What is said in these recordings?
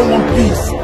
for one.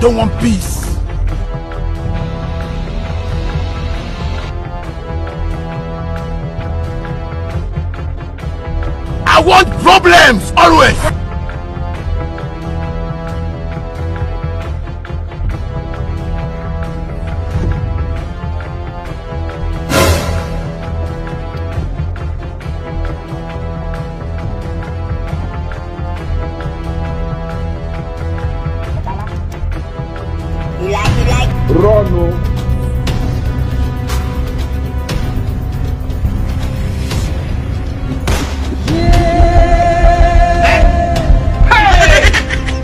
Don't want peace. I want problems always. Run, oh.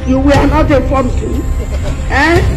You were not a pumpkin.